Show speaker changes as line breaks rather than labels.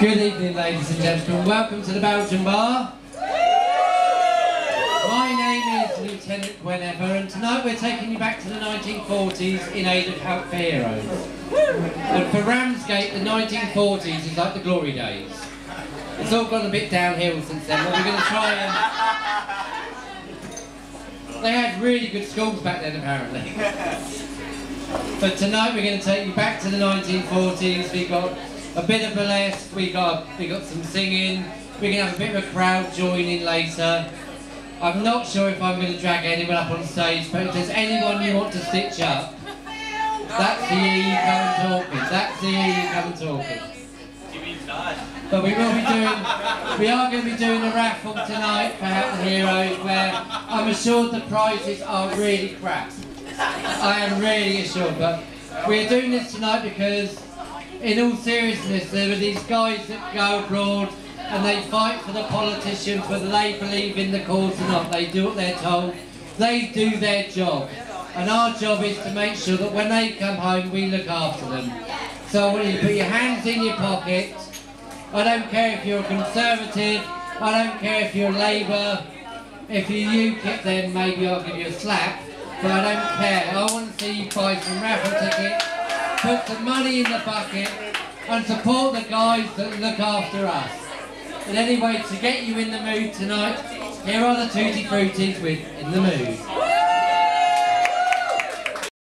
Good evening, ladies and gentlemen. Welcome to the Belgian Bar. My name is Lieutenant Gwen Ever, and tonight we're taking you back to the 1940s in aid of for Heroes. And for Ramsgate, the 1940s is like the glory days. It's all gone a bit downhill since then, but we're going to try and... They had really good schools back then, apparently. But tonight we're going to take you back to the 1940s. We've got a bit of a burlesque, we got we got some singing. We're going to have a bit of a crowd joining later. I'm not sure if I'm going to drag anyone up on stage, but if there's anyone you want to stitch up, that's the year you come and talking. That's the year you come and talking. But we will be doing, we are going to be doing a raffle tonight for the Heroes where I'm assured the prizes are really crap. I am really assured, but we're doing this tonight because, in all seriousness, there are these guys that go abroad and they fight for the politicians, whether they believe in the cause or not. They do what they're told. They do their job. And our job is to make sure that when they come home, we look after them. So I want you to put your hands in your pockets. I don't care if you're a Conservative. I don't care if you're Labour. If you're UKIP, then maybe I'll give you a slap but I don't care. I want to see you buy some raffle tickets, put some money in the bucket, and support the guys that look after us. But anyway, to get you in the mood tonight, here are the Tuttie Fruities with In the Mood.